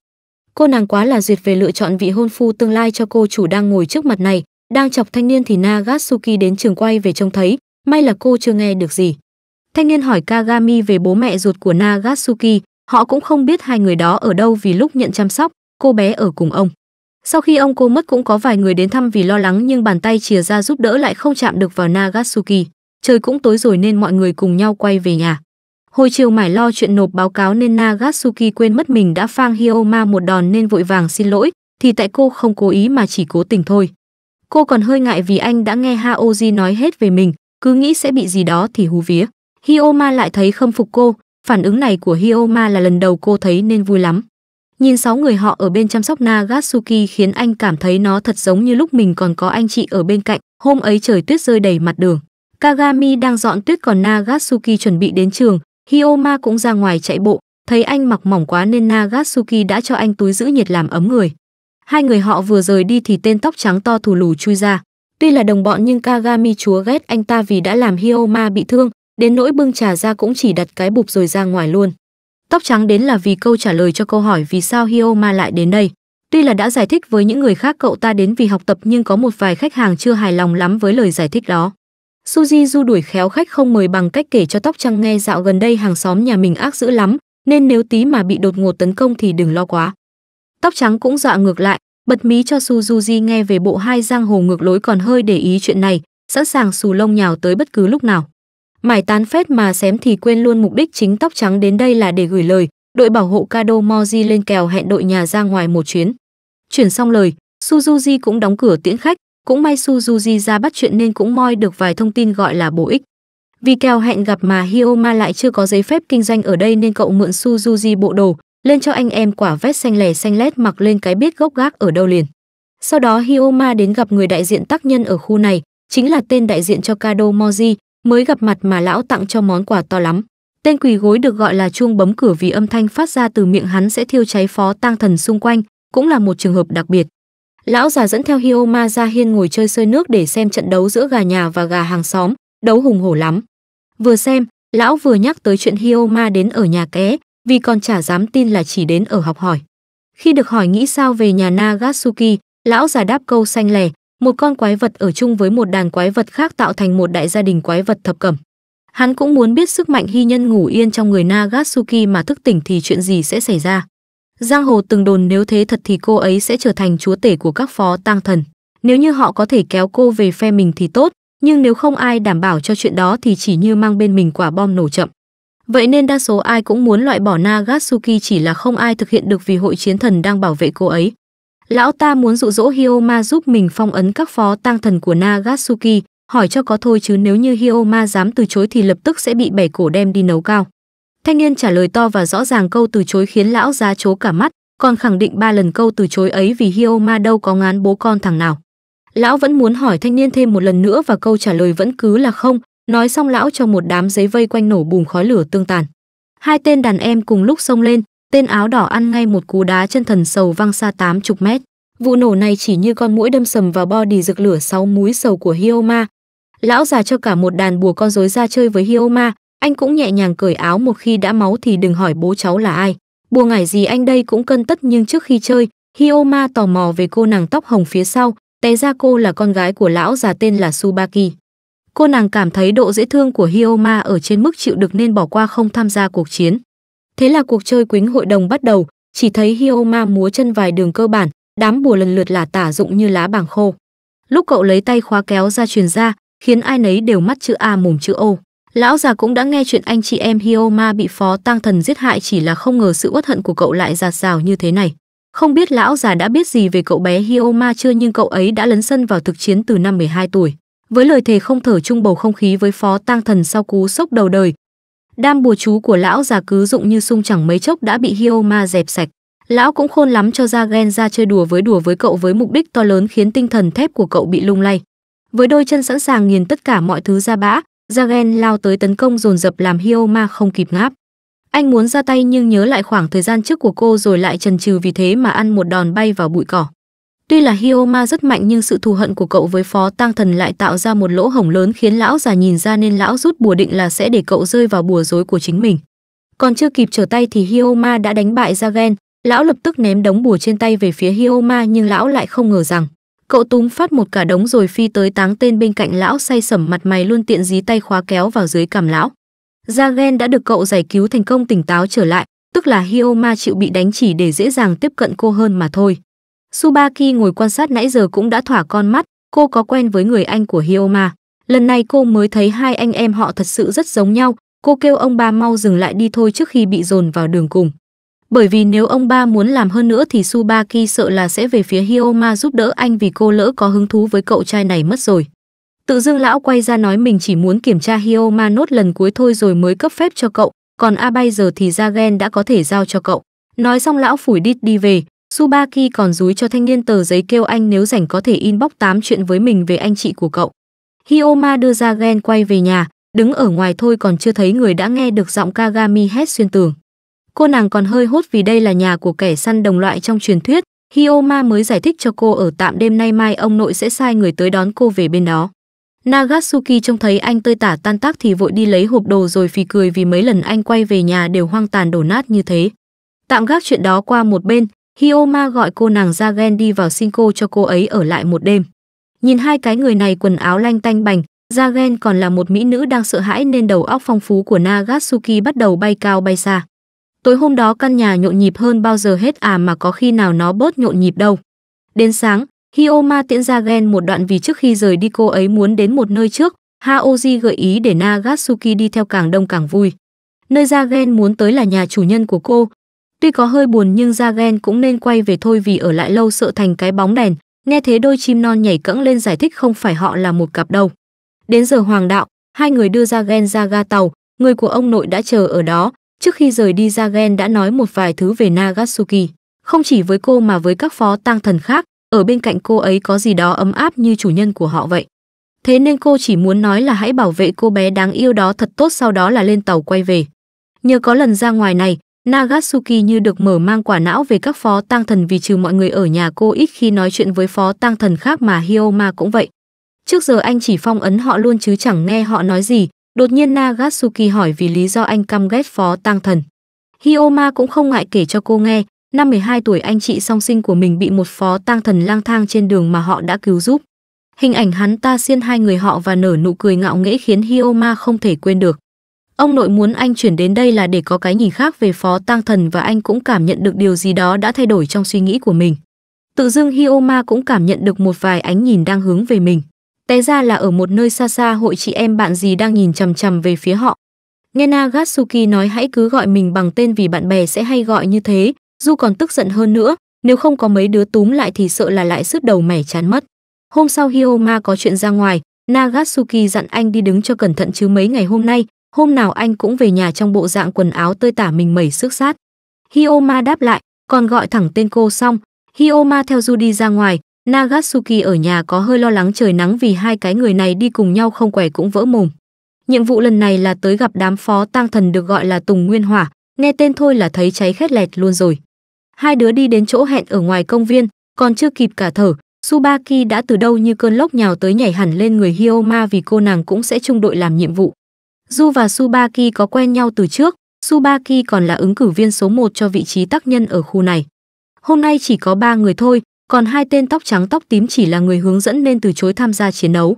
Cô nàng quá là duyệt về lựa chọn vị hôn phu tương lai cho cô chủ đang ngồi trước mặt này, đang chọc thanh niên thì Nagatsuki đến trường quay về trông thấy, may là cô chưa nghe được gì. Thanh niên hỏi Kagami về bố mẹ ruột của Nagatsuki, họ cũng không biết hai người đó ở đâu vì lúc nhận chăm sóc, cô bé ở cùng ông. Sau khi ông cô mất cũng có vài người đến thăm vì lo lắng nhưng bàn tay chìa ra giúp đỡ lại không chạm được vào Nagatsuki. Trời cũng tối rồi nên mọi người cùng nhau quay về nhà. Hồi chiều mải lo chuyện nộp báo cáo nên Nagatsuki quên mất mình đã phang Hyoma một đòn nên vội vàng xin lỗi, thì tại cô không cố ý mà chỉ cố tình thôi. Cô còn hơi ngại vì anh đã nghe Haoji nói hết về mình, cứ nghĩ sẽ bị gì đó thì hú vía. Hyoma lại thấy khâm phục cô, phản ứng này của Hyoma là lần đầu cô thấy nên vui lắm. Nhìn sáu người họ ở bên chăm sóc Nagatsuki khiến anh cảm thấy nó thật giống như lúc mình còn có anh chị ở bên cạnh, hôm ấy trời tuyết rơi đầy mặt đường. Kagami đang dọn tuyết còn Nagatsuki chuẩn bị đến trường, Hyoma cũng ra ngoài chạy bộ, thấy anh mặc mỏng quá nên Nagatsuki đã cho anh túi giữ nhiệt làm ấm người. Hai người họ vừa rời đi thì tên tóc trắng to thù lù chui ra. Tuy là đồng bọn nhưng Kagami chúa ghét anh ta vì đã làm Hyoma bị thương, đến nỗi bưng trà ra cũng chỉ đặt cái bụp rồi ra ngoài luôn. Tóc trắng đến là vì câu trả lời cho câu hỏi vì sao Hyoma lại đến đây. Tuy là đã giải thích với những người khác cậu ta đến vì học tập nhưng có một vài khách hàng chưa hài lòng lắm với lời giải thích đó. Suji du đuổi khéo khách không mời bằng cách kể cho tóc trắng nghe dạo gần đây hàng xóm nhà mình ác dữ lắm, nên nếu tí mà bị đột ngột tấn công thì đừng lo quá. Tóc trắng cũng dọa ngược lại, bật mí cho Suzuji nghe về bộ hai giang hồ ngược lối còn hơi để ý chuyện này, sẵn sàng xù lông nhào tới bất cứ lúc nào. Mải tán phét mà xém thì quên luôn mục đích chính tóc trắng đến đây là để gửi lời, đội bảo hộ Kado Moji lên kèo hẹn đội nhà ra ngoài một chuyến. Chuyển xong lời, Suzuji cũng đóng cửa tiễn khách, cũng may Suzuji ra bắt chuyện nên cũng moi được vài thông tin gọi là bổ ích. Vì kèo hẹn gặp mà Hioma lại chưa có giấy phép kinh doanh ở đây nên cậu mượn Suzuji bộ đồ, lên cho anh em quả vest xanh lẻ xanh lét mặc lên cái biết gốc gác ở đâu liền. Sau đó Hioma đến gặp người đại diện tác nhân ở khu này, chính là tên đại diện cho Kado Moji, mới gặp mặt mà lão tặng cho món quà to lắm. Tên quỳ gối được gọi là chuông bấm cửa vì âm thanh phát ra từ miệng hắn sẽ thiêu cháy phó tang thần xung quanh, cũng là một trường hợp đặc biệt. Lão già dẫn theo Hioma ra hiên ngồi chơi sơi nước để xem trận đấu giữa gà nhà và gà hàng xóm, đấu hùng hổ lắm. Vừa xem, lão vừa nhắc tới chuyện Hioma đến ở nhà ké, vì còn chả dám tin là chỉ đến ở học hỏi. Khi được hỏi nghĩ sao về nhà Nagatsuki, lão già đáp câu xanh lè, một con quái vật ở chung với một đàn quái vật khác tạo thành một đại gia đình quái vật thập cẩm. Hắn cũng muốn biết sức mạnh hy nhân ngủ yên trong người Nagatsuki mà thức tỉnh thì chuyện gì sẽ xảy ra. Giang hồ từng đồn nếu thế thật thì cô ấy sẽ trở thành chúa tể của các phó tang thần. Nếu như họ có thể kéo cô về phe mình thì tốt, nhưng nếu không ai đảm bảo cho chuyện đó thì chỉ như mang bên mình quả bom nổ chậm. Vậy nên đa số ai cũng muốn loại bỏ Nagatsuki chỉ là không ai thực hiện được vì hội chiến thần đang bảo vệ cô ấy. Lão ta muốn dụ dỗ Hyoma giúp mình phong ấn các phó tang thần của Nagatsuki, hỏi cho có thôi chứ nếu như Hyoma dám từ chối thì lập tức sẽ bị bẻ cổ đem đi nấu cao. Thanh niên trả lời to và rõ ràng câu từ chối khiến lão giá chố cả mắt, còn khẳng định ba lần câu từ chối ấy vì Hyoma đâu có ngán bố con thằng nào. Lão vẫn muốn hỏi thanh niên thêm một lần nữa và câu trả lời vẫn cứ là không, nói xong lão cho một đám giấy vây quanh nổ bùm khói lửa tương tàn. Hai tên đàn em cùng lúc xông lên, tên áo đỏ ăn ngay một cú đá chân thần sầu văng xa 80 mét. Vụ nổ này chỉ như con mũi đâm sầm vào body rực lửa sáu múi sầu của Hioma. Lão già cho cả một đàn bùa con rối ra chơi với Hioma anh cũng nhẹ nhàng cởi áo một khi đã máu thì đừng hỏi bố cháu là ai. Bùa ngải gì anh đây cũng cân tất nhưng trước khi chơi, Hioma tò mò về cô nàng tóc hồng phía sau, té ra cô là con gái của lão già tên là Subaki. Cô nàng cảm thấy độ dễ thương của Hioma ở trên mức chịu được nên bỏ qua không tham gia cuộc chiến. Thế là cuộc chơi quýnh hội đồng bắt đầu, chỉ thấy Hioma múa chân vài đường cơ bản, đám bùa lần lượt là tả dụng như lá bảng khô. Lúc cậu lấy tay khóa kéo ra truyền ra, khiến ai nấy đều mắt chữ A mồm chữ O. Lão già cũng đã nghe chuyện anh chị em Hioma bị phó tang thần giết hại chỉ là không ngờ sự uất hận của cậu lại giạt rào như thế này. Không biết lão già đã biết gì về cậu bé Hioma chưa nhưng cậu ấy đã lấn sân vào thực chiến từ năm 12 tuổi. Với lời thề không thở chung bầu không khí với phó tang thần sau cú sốc đầu đời. Đam bùa chú của lão già cứ dụng như sung chẳng mấy chốc đã bị Hioma dẹp sạch. Lão cũng khôn lắm cho ra ghen ra chơi đùa với đùa với cậu với mục đích to lớn khiến tinh thần thép của cậu bị lung lay. Với đôi chân sẵn sàng nghiền tất cả mọi thứ ra bã, Jagen lao tới tấn công dồn dập làm Hioma không kịp ngáp. Anh muốn ra tay nhưng nhớ lại khoảng thời gian trước của cô rồi lại chần chừ vì thế mà ăn một đòn bay vào bụi cỏ. Tuy là Hioma rất mạnh nhưng sự thù hận của cậu với Phó Tang Thần lại tạo ra một lỗ hổng lớn khiến lão già nhìn ra nên lão rút bùa định là sẽ để cậu rơi vào bùa rối của chính mình. Còn chưa kịp trở tay thì Hioma đã đánh bại Jagen, lão lập tức ném đống bùa trên tay về phía Hioma nhưng lão lại không ngờ rằng cậu túm phát một cả đống rồi phi tới táng tên bên cạnh lão say sẩm mặt mày luôn tiện dí tay khóa kéo vào dưới cằm lão. Jagen đã được cậu giải cứu thành công tỉnh táo trở lại, tức là Hyoma chịu bị đánh chỉ để dễ dàng tiếp cận cô hơn mà thôi. Subaki ngồi quan sát nãy giờ cũng đã thỏa con mắt, cô có quen với người anh của Hyoma. Lần này cô mới thấy hai anh em họ thật sự rất giống nhau, cô kêu ông ba mau dừng lại đi thôi trước khi bị dồn vào đường cùng. Bởi vì nếu ông ba muốn làm hơn nữa thì Subaki sợ là sẽ về phía Hioma giúp đỡ anh vì cô lỡ có hứng thú với cậu trai này mất rồi. Tự dưng lão quay ra nói mình chỉ muốn kiểm tra Hioma nốt lần cuối thôi rồi mới cấp phép cho cậu, còn A bây giờ thì Jagen đã có thể giao cho cậu. Nói xong lão phủi đít đi về, Subaki còn dúi cho thanh niên tờ giấy kêu anh nếu rảnh có thể inbox tám chuyện với mình về anh chị của cậu. Hioma đưa ra ghen quay về nhà, đứng ở ngoài thôi còn chưa thấy người đã nghe được giọng Kagami hét xuyên tường. Cô nàng còn hơi hốt vì đây là nhà của kẻ săn đồng loại trong truyền thuyết, Hioma mới giải thích cho cô ở tạm đêm nay mai ông nội sẽ sai người tới đón cô về bên đó. Nagatsuki trông thấy anh tơi tả tan tác thì vội đi lấy hộp đồ rồi phì cười vì mấy lần anh quay về nhà đều hoang tàn đổ nát như thế. Tạm gác chuyện đó qua một bên, Hioma gọi cô nàng ra ghen đi vào xin cô cho cô ấy ở lại một đêm. Nhìn hai cái người này quần áo lanh tanh bành, Jagen còn là một mỹ nữ đang sợ hãi nên đầu óc phong phú của Nagatsuki bắt đầu bay cao bay xa. Tối hôm đó căn nhà nhộn nhịp hơn bao giờ hết à mà có khi nào nó bớt nhộn nhịp đâu. Đến sáng, Hioma tiễn Ra Gen một đoạn vì trước khi rời đi cô ấy muốn đến một nơi trước, Haoji gợi ý để Nagatsuki đi theo càng đông càng vui. Nơi Ra Gen muốn tới là nhà chủ nhân của cô. Tuy có hơi buồn nhưng Ra Gen cũng nên quay về thôi vì ở lại lâu sợ thành cái bóng đèn. Nghe thế đôi chim non nhảy cẫng lên giải thích không phải họ là một cặp đâu. Đến giờ hoàng đạo, hai người đưa Ra Gen ra ga tàu, người của ông nội đã chờ ở đó. Trước khi rời đi Jagen đã nói một vài thứ về Nagatsuki. Không chỉ với cô mà với các phó tang thần khác, ở bên cạnh cô ấy có gì đó ấm áp như chủ nhân của họ vậy. Thế nên cô chỉ muốn nói là hãy bảo vệ cô bé đáng yêu đó thật tốt sau đó là lên tàu quay về. Nhờ có lần ra ngoài này, Nagatsuki như được mở mang quả não về các phó tang thần vì trừ mọi người ở nhà cô ít khi nói chuyện với phó tang thần khác mà Hyoma cũng vậy. Trước giờ anh chỉ phong ấn họ luôn chứ chẳng nghe họ nói gì, đột nhiên Nagatsuki hỏi vì lý do anh căm ghét phó tăng thần. Hioma cũng không ngại kể cho cô nghe, năm 12 tuổi anh chị song sinh của mình bị một phó tăng thần lang thang trên đường mà họ đã cứu giúp. Hình ảnh hắn ta xiên hai người họ và nở nụ cười ngạo nghễ khiến Hioma không thể quên được. Ông nội muốn anh chuyển đến đây là để có cái nhìn khác về phó tăng thần và anh cũng cảm nhận được điều gì đó đã thay đổi trong suy nghĩ của mình. Tự dưng Hioma cũng cảm nhận được một vài ánh nhìn đang hướng về mình. Té ra là ở một nơi xa xa hội chị em bạn gì đang nhìn chằm chằm về phía họ. Nghe Nagatsuki nói hãy cứ gọi mình bằng tên vì bạn bè sẽ hay gọi như thế, Du còn tức giận hơn nữa, nếu không có mấy đứa túm lại thì sợ là lại sứt đầu mẻ chán mất. Hôm sau Hioma có chuyện ra ngoài, Nagatsuki dặn anh đi đứng cho cẩn thận chứ mấy ngày hôm nay, hôm nào anh cũng về nhà trong bộ dạng quần áo tơi tả mình mẩy sức sát. Hioma đáp lại, còn gọi thẳng tên cô xong, Hioma theo Du đi ra ngoài, Nagatsuki ở nhà có hơi lo lắng trời nắng vì hai cái người này đi cùng nhau không quẻ cũng vỡ mồm. Nhiệm vụ lần này là tới gặp đám phó tang thần được gọi là Tùng Nguyên Hỏa, nghe tên thôi là thấy cháy khét lẹt luôn rồi. Hai đứa đi đến chỗ hẹn ở ngoài công viên, còn chưa kịp cả thở, Subaki đã từ đâu như cơn lốc nhào tới nhảy hẳn lên người Hyoma vì cô nàng cũng sẽ chung đội làm nhiệm vụ. Du và Subaki có quen nhau từ trước, Subaki còn là ứng cử viên số 1 cho vị trí tác nhân ở khu này. Hôm nay chỉ có ba người thôi, còn hai tên tóc trắng tóc tím chỉ là người hướng dẫn nên từ chối tham gia chiến đấu.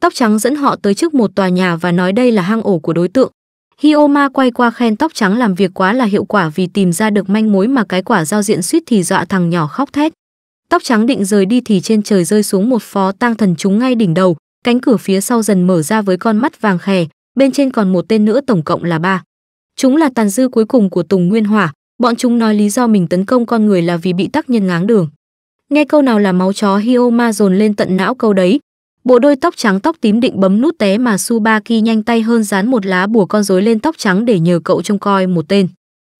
Tóc trắng dẫn họ tới trước một tòa nhà và nói đây là hang ổ của đối tượng. hioma quay qua khen tóc trắng làm việc quá là hiệu quả vì tìm ra được manh mối mà cái quả giao diện suýt thì dọa thằng nhỏ khóc thét. Tóc trắng định rời đi thì trên trời rơi xuống một phó tang thần chúng ngay đỉnh đầu, cánh cửa phía sau dần mở ra với con mắt vàng khè, bên trên còn một tên nữa tổng cộng là ba. Chúng là tàn dư cuối cùng của Tùng Nguyên Hỏa, bọn chúng nói lý do mình tấn công con người là vì bị tác nhân ngáng đường. Nghe câu nào là máu chó Hioma dồn lên tận não câu đấy, Bộ đôi tóc trắng tóc tím định bấm nút té mà Subaki nhanh tay hơn dán một lá bùa con rối lên tóc trắng để nhờ cậu trông coi một tên.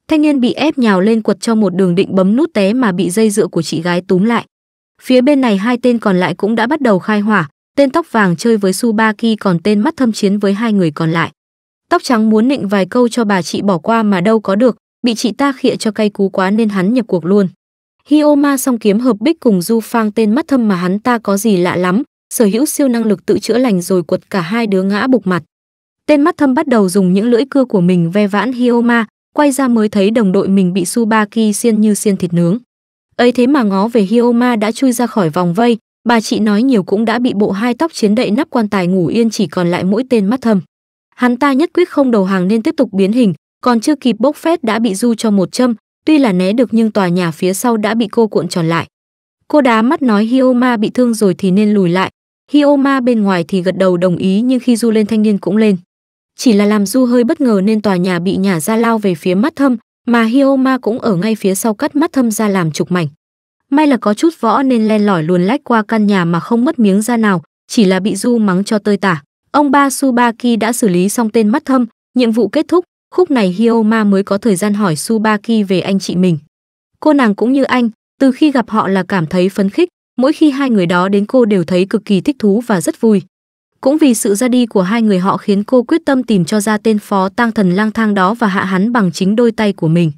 Thanh niên bị ép nhào lên quật cho một đường định bấm nút té mà bị dây dựa của chị gái túm lại. Phía bên này hai tên còn lại cũng đã bắt đầu khai hỏa, tên tóc vàng chơi với Subaki còn tên mắt thâm chiến với hai người còn lại. Tóc trắng muốn nịnh vài câu cho bà chị bỏ qua mà đâu có được, bị chị ta khịa cho cay cú quá nên hắn nhập cuộc luôn. Hioma song kiếm hợp bích cùng Du Phang tên mắt thâm mà hắn ta có gì lạ lắm, sở hữu siêu năng lực tự chữa lành rồi quật cả hai đứa ngã bục mặt. Tên mắt thâm bắt đầu dùng những lưỡi cưa của mình ve vãn Hioma, quay ra mới thấy đồng đội mình bị Subaki xiên như xiên thịt nướng. ấy thế mà ngó về Hioma đã chui ra khỏi vòng vây, bà chị nói nhiều cũng đã bị bộ hai tóc chiến đậy nắp quan tài ngủ yên chỉ còn lại mỗi tên mắt thâm. Hắn ta nhất quyết không đầu hàng nên tiếp tục biến hình, còn chưa kịp bốc phét đã bị du cho một châm, tuy là né được nhưng tòa nhà phía sau đã bị cô cuộn tròn lại. Cô đá mắt nói Hioma bị thương rồi thì nên lùi lại. Hioma bên ngoài thì gật đầu đồng ý nhưng khi du lên thanh niên cũng lên. Chỉ là làm du hơi bất ngờ nên tòa nhà bị nhả ra lao về phía mắt thâm, mà Hioma cũng ở ngay phía sau cắt mắt thâm ra làm trục mảnh. May là có chút võ nên len lỏi luồn lách qua căn nhà mà không mất miếng da nào, chỉ là bị du mắng cho tơi tả. Ông ba Subaki đã xử lý xong tên mắt thâm, nhiệm vụ kết thúc, khúc này Hioma mới có thời gian hỏi Subaki về anh chị mình. Cô nàng cũng như anh, từ khi gặp họ là cảm thấy phấn khích, mỗi khi hai người đó đến cô đều thấy cực kỳ thích thú và rất vui. Cũng vì sự ra đi của hai người họ khiến cô quyết tâm tìm cho ra tên phó tang thần lang thang đó và hạ hắn bằng chính đôi tay của mình.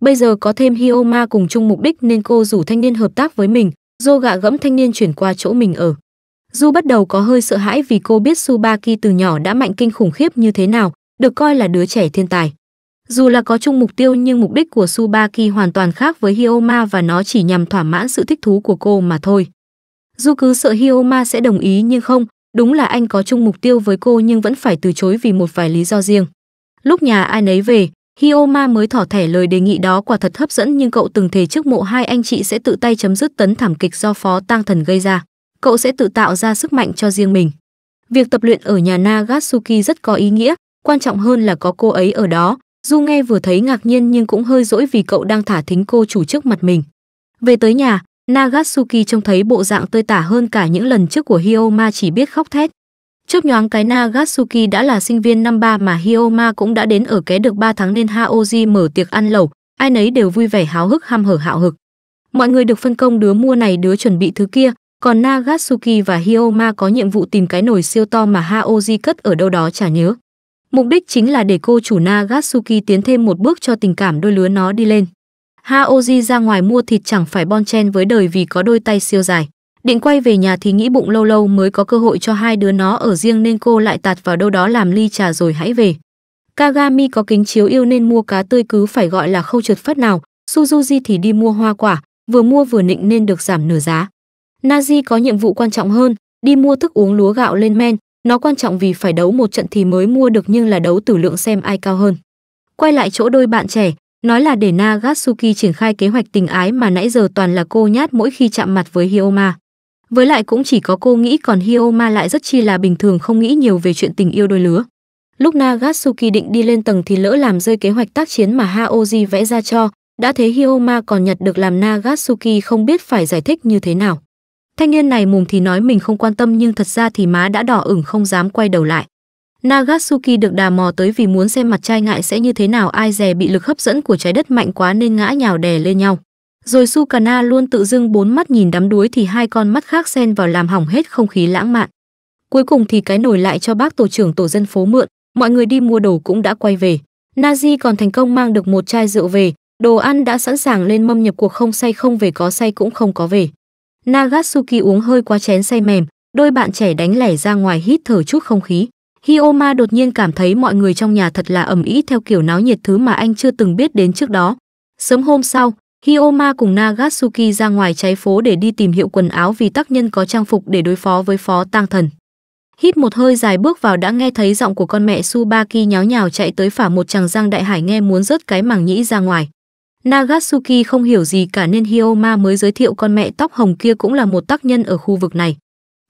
Bây giờ có thêm Hioma cùng chung mục đích nên cô rủ thanh niên hợp tác với mình, dô gạ gẫm thanh niên chuyển qua chỗ mình ở. Du bắt đầu có hơi sợ hãi vì cô biết Subaki từ nhỏ đã mạnh kinh khủng khiếp như thế nào, được coi là đứa trẻ thiên tài. Dù là có chung mục tiêu nhưng mục đích của Subaki hoàn toàn khác với Hioma và nó chỉ nhằm thỏa mãn sự thích thú của cô mà thôi. Du cứ sợ Hioma sẽ đồng ý nhưng không, đúng là anh có chung mục tiêu với cô nhưng vẫn phải từ chối vì một vài lý do riêng. Lúc nhà ai nấy về, Hioma mới thỏ thẻ lời đề nghị đó quả thật hấp dẫn nhưng cậu từng thề trước mộ hai anh chị sẽ tự tay chấm dứt tấn thảm kịch do phó tang thần gây ra. Cậu sẽ tự tạo ra sức mạnh cho riêng mình. Việc tập luyện ở nhà Nagatsuki rất có ý nghĩa, quan trọng hơn là có cô ấy ở đó. Du nghe vừa thấy ngạc nhiên nhưng cũng hơi dỗi vì cậu đang thả thính cô chủ trước mặt mình. Về tới nhà, Nagatsuki trông thấy bộ dạng tươi tả hơn cả những lần trước của Hioma chỉ biết khóc thét. Chớp nhoáng cái Nagatsuki đã là sinh viên năm ba mà Hioma cũng đã đến ở ké được 3 tháng nên Haoji mở tiệc ăn lẩu, ai nấy đều vui vẻ háo hức ham hở hạo hực. Mọi người được phân công đứa mua này đứa chuẩn bị thứ kia, còn Nagatsuki và Hioma có nhiệm vụ tìm cái nồi siêu to mà Haoji cất ở đâu đó chả nhớ. Mục đích chính là để cô chủ Nagatsuki tiến thêm một bước cho tình cảm đôi lứa nó đi lên. Haoji ra ngoài mua thịt chẳng phải bon chen với đời vì có đôi tay siêu dài. Định quay về nhà thì nghĩ bụng lâu lâu mới có cơ hội cho hai đứa nó ở riêng nên cô lại tạt vào đâu đó làm ly trà rồi hãy về. Kagami có kính chiếu yêu nên mua cá tươi cứ phải gọi là không trượt phát nào, Suzuji thì đi mua hoa quả, vừa mua vừa nịnh nên được giảm nửa giá. Nazi có nhiệm vụ quan trọng hơn, đi mua thức uống lúa gạo lên men, nó quan trọng vì phải đấu một trận thì mới mua được nhưng là đấu tử lượng xem ai cao hơn. Quay lại chỗ đôi bạn trẻ, nói là để Nagatsuki triển khai kế hoạch tình ái mà nãy giờ toàn là cô nhát mỗi khi chạm mặt với Hioma. Với lại cũng chỉ có cô nghĩ còn Hioma lại rất chi là bình thường không nghĩ nhiều về chuyện tình yêu đôi lứa. Lúc Nagatsuki định đi lên tầng thì lỡ làm rơi kế hoạch tác chiến mà Haoji vẽ ra cho, đã thấy Hioma còn nhặt được làm Nagatsuki không biết phải giải thích như thế nào. Thanh niên này mồm thì nói mình không quan tâm nhưng thật ra thì má đã đỏ ửng không dám quay đầu lại. Nagatsuki được đà mò tới vì muốn xem mặt trai ngại sẽ như thế nào ai dè bị lực hấp dẫn của trái đất mạnh quá nên ngã nhào đè lên nhau. Rồi Sukana luôn tự dưng bốn mắt nhìn đắm đuối thì hai con mắt khác xen vào làm hỏng hết không khí lãng mạn. Cuối cùng thì cái nổi lại cho bác tổ trưởng tổ dân phố mượn, mọi người đi mua đồ cũng đã quay về. Nazi còn thành công mang được một chai rượu về, đồ ăn đã sẵn sàng lên mâm nhập cuộc không say không về có say cũng không có về. Nagatsuki uống hơi quá chén say mềm, đôi bạn trẻ đánh lẻ ra ngoài hít thở chút không khí. Hioma đột nhiên cảm thấy mọi người trong nhà thật là ẩm ý theo kiểu náo nhiệt thứ mà anh chưa từng biết đến trước đó. Sớm hôm sau, Hioma cùng Nagatsuki ra ngoài cháy phố để đi tìm hiệu quần áo vì tác nhân có trang phục để đối phó với phó tang thần. Hít một hơi dài bước vào đã nghe thấy giọng của con mẹ Subaki nháo nhào chạy tới phả một chàng giang đại hải nghe muốn rớt cái màng nhĩ ra ngoài. Nagatsuki không hiểu gì cả nên Hioma mới giới thiệu con mẹ tóc hồng kia cũng là một tác nhân ở khu vực này.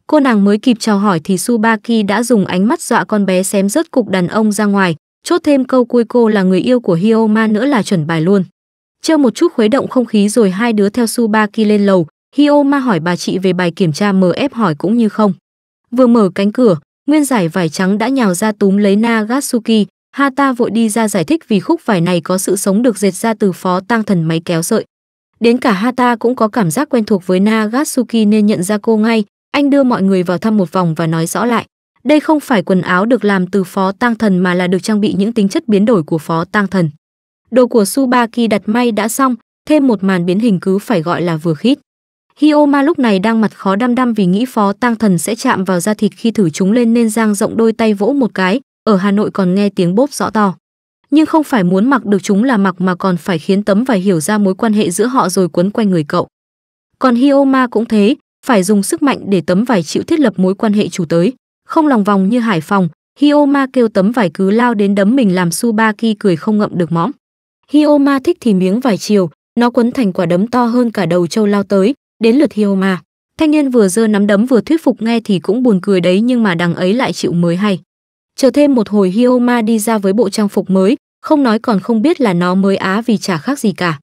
Cô nàng mới kịp chào hỏi thì Subaki đã dùng ánh mắt dọa con bé xém rớt cục đàn ông ra ngoài, chốt thêm câu cuối cô là người yêu của Hioma nữa là chuẩn bài luôn. Trêu một chút khuấy động không khí rồi hai đứa theo Subaki lên lầu, Hioma hỏi bà chị về bài kiểm tra MF hỏi cũng như không. Vừa mở cánh cửa, nguyên giải vải trắng đã nhào ra túm lấy Nagatsuki, Hata vội đi ra giải thích vì khúc vải này có sự sống được dệt ra từ phó tăng thần máy kéo sợi. Đến cả Hata cũng có cảm giác quen thuộc với Nagatsuki nên nhận ra cô ngay, anh đưa mọi người vào thăm một vòng và nói rõ lại. Đây không phải quần áo được làm từ phó tăng thần mà là được trang bị những tính chất biến đổi của phó tăng thần. Đồ của Subaki đặt may đã xong, thêm một màn biến hình cứ phải gọi là vừa khít. Hioma lúc này đang mặt khó đăm đăm vì nghĩ phó tăng thần sẽ chạm vào da thịt khi thử chúng lên nên giang rộng đôi tay vỗ một cái, ở Hà Nội còn nghe tiếng bốp rõ to. Nhưng không phải muốn mặc được chúng là mặc mà còn phải khiến tấm vải hiểu ra mối quan hệ giữa họ rồi quấn quanh người cậu. Còn Hioma cũng thế, phải dùng sức mạnh để tấm vải chịu thiết lập mối quan hệ chủ tới. Không lòng vòng như Hải Phòng, Hioma kêu tấm vải cứ lao đến đấm mình làm Subaki cười không ngậm được mõm. Hioma thích thì miếng vải chiều, nó quấn thành quả đấm to hơn cả đầu trâu lao tới, đến lượt Hioma. Thanh niên vừa giơ nắm đấm vừa thuyết phục nghe thì cũng buồn cười đấy nhưng mà đằng ấy lại chịu mới hay. Chờ thêm một hồi Hioma đi ra với bộ trang phục mới, không nói còn không biết là nó mới á vì chả khác gì cả.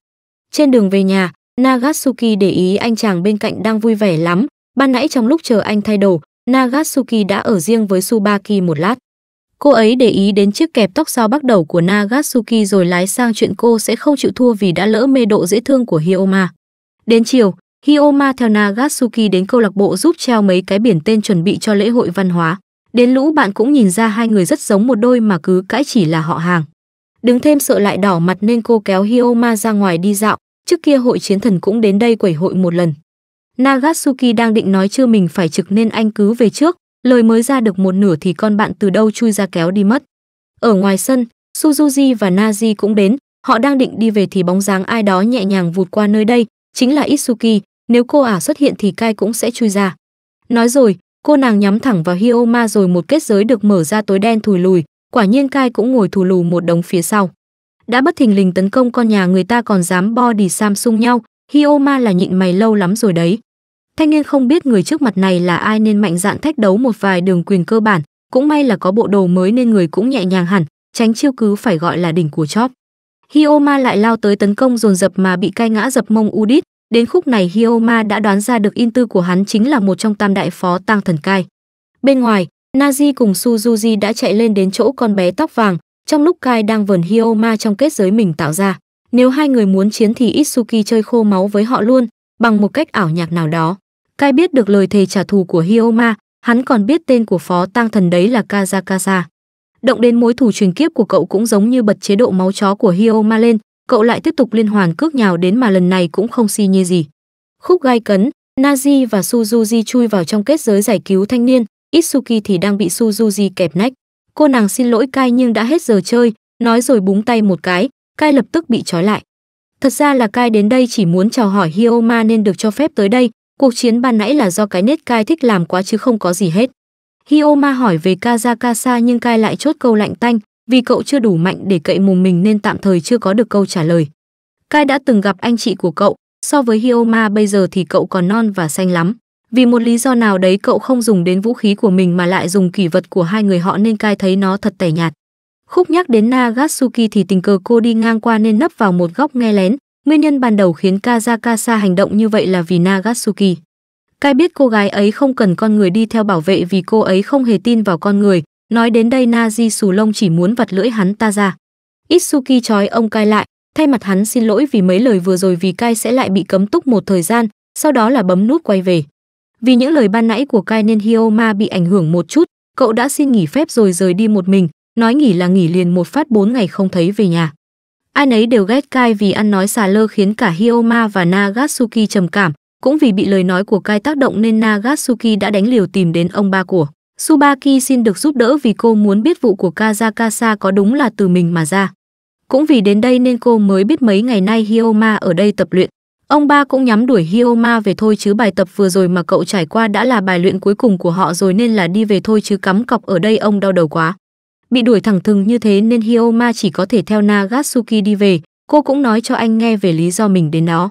Trên đường về nhà, Nagatsuki để ý anh chàng bên cạnh đang vui vẻ lắm, ban nãy trong lúc chờ anh thay đồ, Nagatsuki đã ở riêng với Subaki một lát. Cô ấy để ý đến chiếc kẹp tóc sao bắt đầu của Nagatsuki rồi lái sang chuyện cô sẽ không chịu thua vì đã lỡ mê độ dễ thương của Hioma. Đến chiều, Hioma theo Nagatsuki đến câu lạc bộ giúp treo mấy cái biển tên chuẩn bị cho lễ hội văn hóa. Đến lũ bạn cũng nhìn ra hai người rất giống một đôi mà cứ cãi chỉ là họ hàng. Đứng thêm sợ lại đỏ mặt nên cô kéo Hyoma ra ngoài đi dạo, trước kia hội chiến thần cũng đến đây quẩy hội một lần. Nagatsuki đang định nói chưa mình phải trực nên anh cứ về trước, lời mới ra được một nửa thì con bạn từ đâu chui ra kéo đi mất. Ở ngoài sân, Suzuji và Naji cũng đến, họ đang định đi về thì bóng dáng ai đó nhẹ nhàng vụt qua nơi đây, chính là Itsuki, nếu cô ả xuất hiện thì Kai cũng sẽ chui ra. Nói rồi, cô nàng nhắm thẳng vào Hyoma rồi một kết giới được mở ra tối đen thùi lùi, quả nhiên Kai cũng ngồi thù lù một đống phía sau. Đã bất thình lình tấn công con nhà người ta còn dám bo body Samsung nhau, Hyoma là nhịn mày lâu lắm rồi đấy. Thanh niên không biết người trước mặt này là ai nên mạnh dạn thách đấu một vài đường quyền cơ bản, cũng may là có bộ đồ mới nên người cũng nhẹ nhàng hẳn, tránh chiêu cứ phải gọi là đỉnh của chóp. Hyoma lại lao tới tấn công dồn dập mà bị cai ngã dập mông Udit, đến khúc này Hyoma đã đoán ra được in tư của hắn chính là một trong tam đại phó tăng thần cai. Bên ngoài, Naji cùng Suzuji đã chạy lên đến chỗ con bé tóc vàng, trong lúc Kai đang vờn Hyoma trong kết giới mình tạo ra. Nếu hai người muốn chiến thì Itsuki chơi khô máu với họ luôn, bằng một cách ảo nhạc nào đó. Kai biết được lời thề trả thù của Hyoma, hắn còn biết tên của phó tang thần đấy là Kazakasa. Động đến mối thù truyền kiếp của cậu cũng giống như bật chế độ máu chó của Hyoma lên, cậu lại tiếp tục liên hoàn cước nhào đến mà lần này cũng không si nhê gì. Khúc gai cấn, nazi và Suzuji chui vào trong kết giới giải cứu thanh niên, Itsuki thì đang bị Suzuji kẹp nách. Cô nàng xin lỗi Kai nhưng đã hết giờ chơi, nói rồi búng tay một cái, Kai lập tức bị trói lại. Thật ra là Kai đến đây chỉ muốn chào hỏi Hyoma nên được cho phép tới đây, cuộc chiến ban nãy là do cái nết Kai thích làm quá chứ không có gì hết. Hyoma hỏi về Kazakasa nhưng Kai lại chốt câu lạnh tanh, vì cậu chưa đủ mạnh để cậy mồm mình nên tạm thời chưa có được câu trả lời. Kai đã từng gặp anh chị của cậu, so với Hyoma bây giờ thì cậu còn non và xanh lắm. Vì một lý do nào đấy cậu không dùng đến vũ khí của mình mà lại dùng kỷ vật của hai người họ nên Kai thấy nó thật tẻ nhạt. Khúc nhắc đến Nagatsuki thì tình cờ cô đi ngang qua nên nấp vào một góc nghe lén. Nguyên nhân ban đầu khiến Kazakasa hành động như vậy là vì Nagatsuki. Kai biết cô gái ấy không cần con người đi theo bảo vệ vì cô ấy không hề tin vào con người. Nói đến đây Nazi xù lông chỉ muốn vặt lưỡi hắn ta ra. Itsuki trói ông Kai lại, thay mặt hắn xin lỗi vì mấy lời vừa rồi vì Kai sẽ lại bị cấm túc một thời gian, sau đó là bấm nút quay về. Vì những lời ban nãy của Kai nên Hyoma bị ảnh hưởng một chút, cậu đã xin nghỉ phép rồi rời đi một mình, nói nghỉ là nghỉ liền một phát bốn ngày không thấy về nhà. Ai nấy đều ghét Kai vì ăn nói xà lơ khiến cả Hyoma và Nagatsuki trầm cảm, cũng vì bị lời nói của Kai tác động nên Nagatsuki đã đánh liều tìm đến ông ba của. Subaki xin được giúp đỡ vì cô muốn biết vụ của Kazakasa có đúng là từ mình mà ra. Cũng vì đến đây nên cô mới biết mấy ngày nay Hioma ở đây tập luyện. Ông ba cũng nhắm đuổi Hioma về thôi chứ bài tập vừa rồi mà cậu trải qua đã là bài luyện cuối cùng của họ rồi nên là đi về thôi chứ cắm cọc ở đây ông đau đầu quá. Bị đuổi thẳng thừng như thế nên Hioma chỉ có thể theo Nagatsuki đi về, cô cũng nói cho anh nghe về lý do mình đến đó.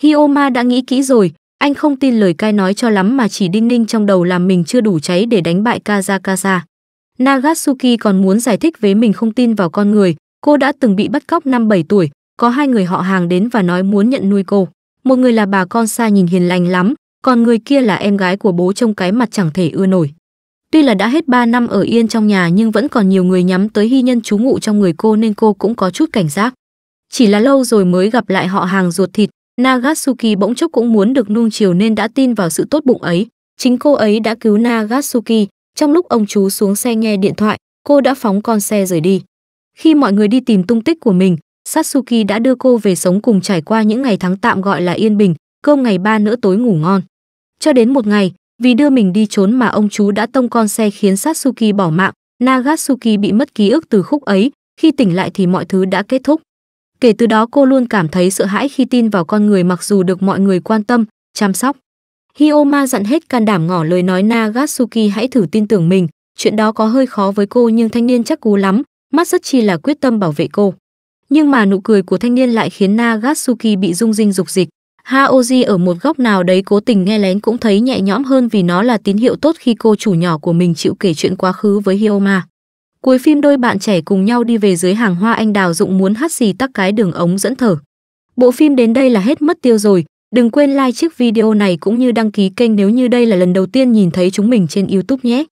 Hioma đã nghĩ kỹ rồi, anh không tin lời cai nói cho lắm mà chỉ đinh ninh trong đầu làm mình chưa đủ cháy để đánh bại Kazakasa. Nagatsuki còn muốn giải thích với mình không tin vào con người, cô đã từng bị bắt cóc năm 7 tuổi, có hai người họ hàng đến và nói muốn nhận nuôi cô. Một người là bà con xa nhìn hiền lành lắm, còn người kia là em gái của bố trông cái mặt chẳng thể ưa nổi. Tuy là đã hết 3 năm ở yên trong nhà nhưng vẫn còn nhiều người nhắm tới hy nhân trú ngụ trong người cô nên cô cũng có chút cảnh giác. Chỉ là lâu rồi mới gặp lại họ hàng ruột thịt, Nagatsuki bỗng chốc cũng muốn được nuông chiều nên đã tin vào sự tốt bụng ấy. Chính cô ấy đã cứu Nagatsuki, trong lúc ông chú xuống xe nghe điện thoại, cô đã phóng con xe rời đi. Khi mọi người đi tìm tung tích của mình, Satsuki đã đưa cô về sống cùng trải qua những ngày tháng tạm gọi là yên bình, cơm ngày ba nữa tối ngủ ngon. Cho đến một ngày, vì đưa mình đi trốn mà ông chú đã tông con xe khiến Satsuki bỏ mạng, Nagatsuki bị mất ký ức từ khúc ấy, khi tỉnh lại thì mọi thứ đã kết thúc. Kể từ đó cô luôn cảm thấy sợ hãi khi tin vào con người mặc dù được mọi người quan tâm, chăm sóc. Hyoma dặn hết can đảm ngỏ lời nói Nagatsuki hãy thử tin tưởng mình, chuyện đó có hơi khó với cô nhưng thanh niên chắc cú lắm, mắt rất chi là quyết tâm bảo vệ cô. Nhưng mà nụ cười của thanh niên lại khiến Nagatsuki bị rung rinh dục dịch. Haoji ở một góc nào đấy cố tình nghe lén cũng thấy nhẹ nhõm hơn vì nó là tín hiệu tốt khi cô chủ nhỏ của mình chịu kể chuyện quá khứ với Hyoma. Cuối phim đôi bạn trẻ cùng nhau đi về dưới hàng hoa anh đào dụng muốn hắt xì tắc cái đường ống dẫn thở. Bộ phim đến đây là hết mất tiêu rồi, đừng quên like chiếc video này cũng như đăng ký kênh nếu như đây là lần đầu tiên nhìn thấy chúng mình trên YouTube nhé.